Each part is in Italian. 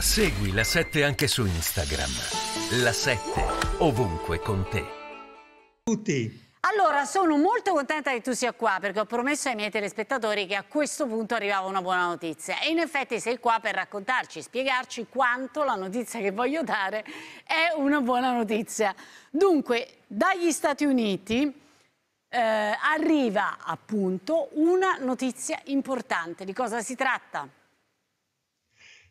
Segui la 7 anche su Instagram. La 7 ovunque con te. Tutti. Allora, sono molto contenta che tu sia qua perché ho promesso ai miei telespettatori che a questo punto arrivava una buona notizia. E in effetti sei qua per raccontarci, spiegarci quanto la notizia che voglio dare è una buona notizia. Dunque, dagli Stati Uniti eh, arriva appunto una notizia importante. Di cosa si tratta?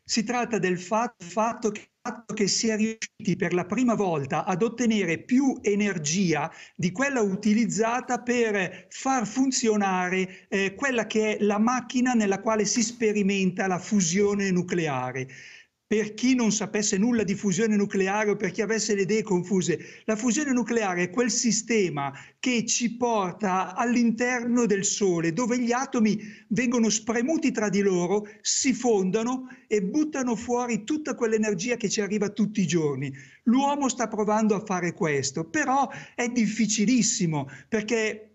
Si tratta del fatto, fatto che che si è riusciti per la prima volta ad ottenere più energia di quella utilizzata per far funzionare eh, quella che è la macchina nella quale si sperimenta la fusione nucleare per chi non sapesse nulla di fusione nucleare o per chi avesse le idee confuse, la fusione nucleare è quel sistema che ci porta all'interno del Sole, dove gli atomi vengono spremuti tra di loro, si fondano e buttano fuori tutta quell'energia che ci arriva tutti i giorni. L'uomo sta provando a fare questo, però è difficilissimo perché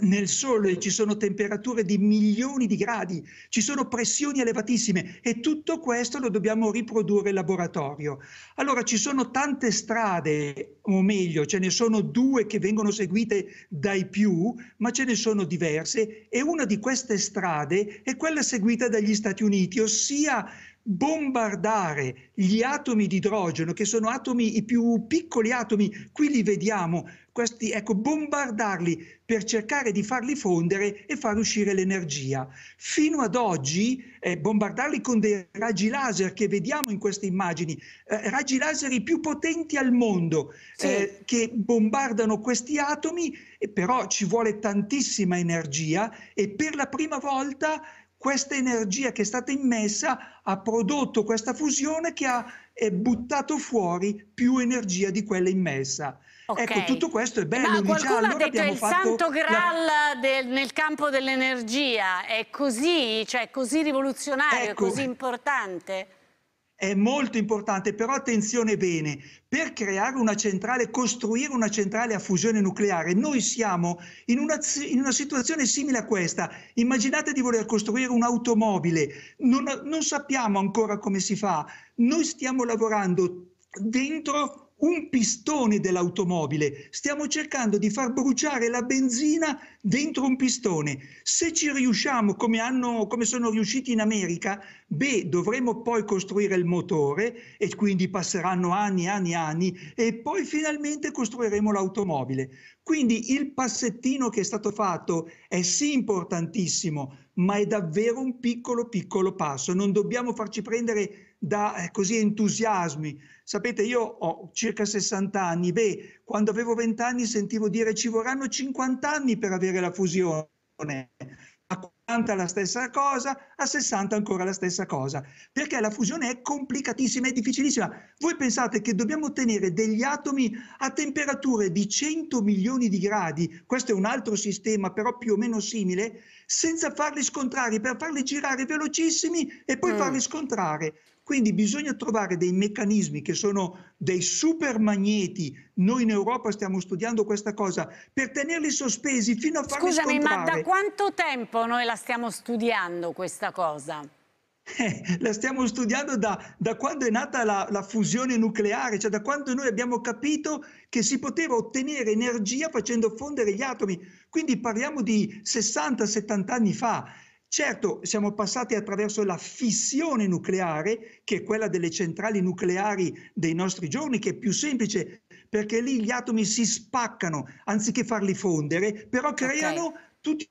nel Sole ci sono temperature di milioni di gradi, ci sono pressioni elevatissime e tutto questo lo dobbiamo riprodurre in laboratorio. Allora ci sono tante strade, o meglio, ce ne sono due che vengono seguite dai più, ma ce ne sono diverse e una di queste strade è quella seguita dagli Stati Uniti, ossia bombardare gli atomi di idrogeno, che sono atomi, i più piccoli atomi, qui li vediamo, questi, ecco, bombardarli per cercare di farli fondere e far uscire l'energia. Fino ad oggi, eh, bombardarli con dei raggi laser che vediamo in queste immagini, eh, raggi laser i più potenti al mondo, sì. eh, che bombardano questi atomi, però ci vuole tantissima energia e per la prima volta questa energia che è stata immessa ha prodotto questa fusione che ha buttato fuori più energia di quella immessa. Okay. Ecco, tutto questo è bello. Ma qualcuno allora ha detto il santo graal la... del, nel campo dell'energia, è così? Cioè così rivoluzionario, ecco. così importante? È molto importante, però attenzione bene, per creare una centrale, costruire una centrale a fusione nucleare, noi siamo in una, in una situazione simile a questa. Immaginate di voler costruire un'automobile, non, non sappiamo ancora come si fa, noi stiamo lavorando dentro un pistone dell'automobile. Stiamo cercando di far bruciare la benzina dentro un pistone. Se ci riusciamo, come, hanno, come sono riusciti in America, beh, dovremo poi costruire il motore e quindi passeranno anni, anni, anni e poi finalmente costruiremo l'automobile. Quindi il passettino che è stato fatto è sì importantissimo, ma è davvero un piccolo, piccolo passo. Non dobbiamo farci prendere da eh, così entusiasmi. Sapete, io ho circa 60 anni, beh, quando avevo 20 anni sentivo dire ci vorranno 50 anni per avere la fusione a 40 la stessa cosa, a 60 ancora la stessa cosa, perché la fusione è complicatissima, è difficilissima. Voi pensate che dobbiamo ottenere degli atomi a temperature di 100 milioni di gradi, questo è un altro sistema però più o meno simile, senza farli scontrare, per farli girare velocissimi e poi mm. farli scontrare. Quindi bisogna trovare dei meccanismi che sono dei super magneti. Noi in Europa stiamo studiando questa cosa per tenerli sospesi fino a farli Scusami, scontrare. ma da quanto tempo noi la stiamo studiando questa cosa? Eh, la stiamo studiando da, da quando è nata la, la, fusione nucleare, cioè da quando noi abbiamo capito che si poteva ottenere energia facendo fondere gli atomi. Quindi parliamo di 60-70 anni fa. Certo, siamo passati attraverso la fissione nucleare, che è quella delle centrali nucleari dei nostri giorni, che è più semplice perché lì gli atomi si spaccano anziché farli fondere, però creano okay. tutti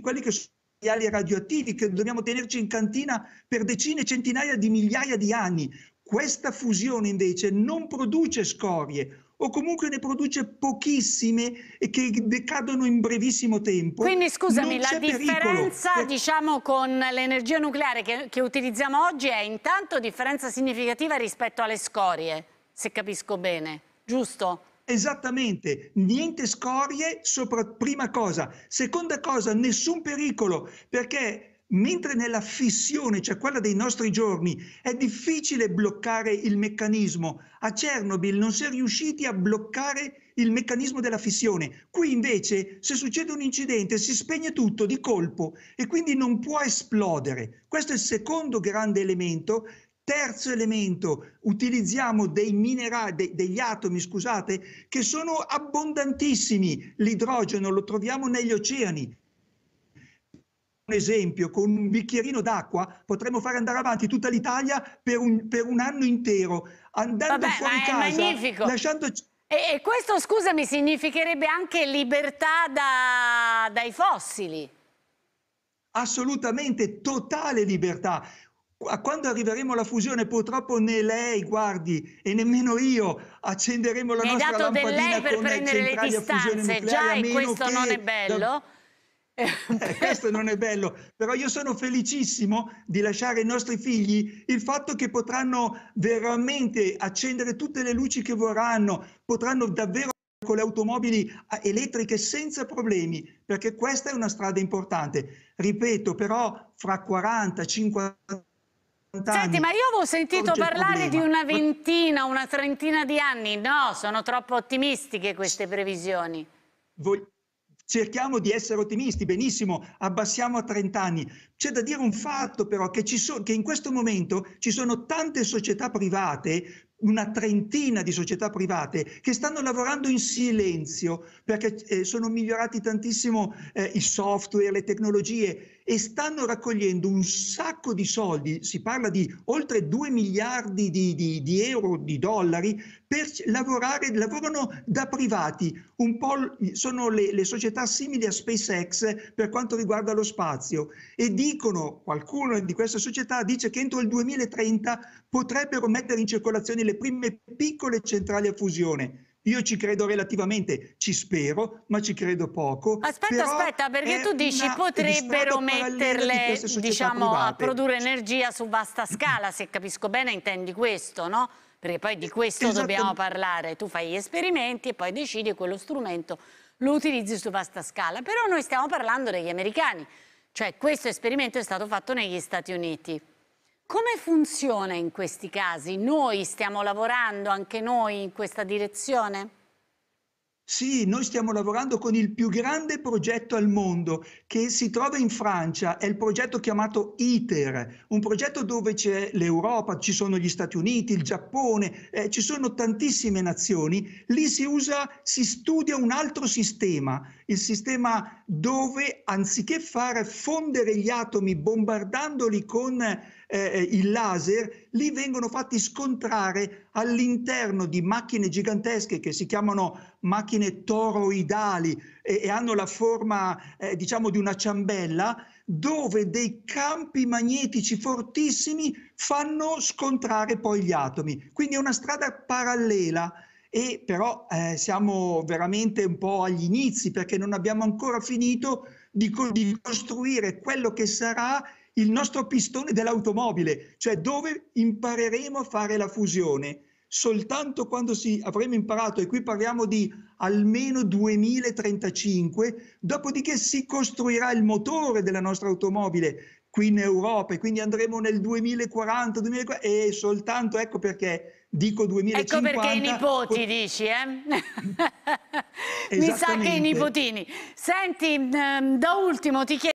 quelli che sono gli ali radioattivi che dobbiamo tenerci in cantina per decine, centinaia di migliaia di anni. Questa fusione invece non produce scorie o comunque ne produce pochissime e che decadono in brevissimo tempo. Quindi scusami, la differenza pericolo. diciamo con l'energia nucleare che, che utilizziamo oggi è intanto differenza significativa rispetto alle scorie, se capisco bene, giusto? Esattamente, niente scorie, sopra, prima cosa. Seconda cosa, nessun pericolo, perché Mentre nella fissione, cioè quella dei nostri giorni, è difficile bloccare il meccanismo. A Chernobyl non si è riusciti a bloccare il meccanismo della fissione. Qui invece, se succede un incidente, si spegne tutto di colpo e quindi non può esplodere. Questo è il secondo grande elemento Terzo elemento, utilizziamo dei minerali, de, degli atomi, scusate, che sono abbondantissimi. L'idrogeno lo troviamo negli oceani. Un esempio, con un bicchierino d'acqua potremmo fare andare avanti tutta l'Italia per un, per un anno intero, andando Vabbè, fuori ma casa, magnifico. lasciando... E, e questo, scusami, significherebbe anche libertà da, dai fossili. Assolutamente, totale libertà. A quando arriveremo alla fusione, purtroppo né lei, guardi, e nemmeno io accenderemo la Mi nostra lampadina lei per con prendere le centrali a fusione distanze, nucleare, già e questo non è da- bello. Eh, questo non è bello, però io sono felicissimo di lasciare ai nostri figli il fatto che potranno veramente accendere tutte le luci che vorranno, potranno davvero con le automobili elettriche senza problemi, perché questa è una strada importante. Ripeto, però fra 40, 50 anni... Senti, ma io avevo sentito parlare di una ventina, una trentina di anni. No, sono troppo ottimistiche queste previsioni. Voi- cerchiamo di essere ottimisti, benissimo, abbassiamo a 30 anni. C'è da dire un fatto però che, so- che in questo momento ci sono tante società private, una trentina di società private che stanno lavorando in silenzio perché eh, sono migliorati tantissimo eh, i software, le tecnologie e stanno raccogliendo un sacco di soldi, si parla di oltre 2 miliardi di, di- di euro, di dollari, per lavorare, lavorano da privati, un po' sono le, le società simili a SpaceX per quanto riguarda lo spazio e dicono, qualcuno di queste società dice che entro il 2030 potrebbero mettere in circolazione le prime piccole centrali a fusione. Io ci credo relativamente, ci spero, ma ci credo poco. Aspetta, aspetta, perché tu dici potrebbero di metterle, società diciamo, a produrre energia su vasta scala, se capisco bene intendi questo, no? Perché poi di questo Esattamente. dobbiamo parlare. Tu fai gli esperimenti e poi decidi quello strumento lo utilizzi su vasta scala. Però noi stiamo parlando degli americani, cioè questo esperimento è stato fatto negli Stati Uniti. Come funziona in questi casi? Noi stiamo lavorando anche noi in questa direzione? Sì, noi stiamo lavorando con il più grande progetto al mondo che si trova in Francia, è il progetto chiamato ITER, un progetto dove c'è l'Europa, ci sono gli Stati Uniti, il Giappone, eh, ci sono tantissime nazioni. Lì si usa, si studia un altro sistema, il sistema dove anziché far fondere gli atomi bombardandoli con eh, il laser, lì vengono fatti scontrare all'interno di macchine gigantesche che si chiamano macchine toroidali e, e hanno la forma, eh, diciamo, di una ciambella, dove dei campi magnetici fortissimi fanno scontrare poi gli atomi. Quindi è una strada parallela. E però eh, siamo veramente un po' agli inizi perché non abbiamo ancora finito di, co- di costruire quello che sarà il nostro pistone dell'automobile, cioè dove impareremo a fare la fusione. Soltanto quando si, avremo imparato, e qui parliamo di almeno 2035, dopodiché si costruirà il motore della nostra automobile qui in Europa e quindi andremo nel 2040, 2040 e soltanto, ecco perché dico 2050. Ecco perché i nipoti dici, eh? Mi sa che i nipotini. Senti, ehm, da ultimo ti chiedo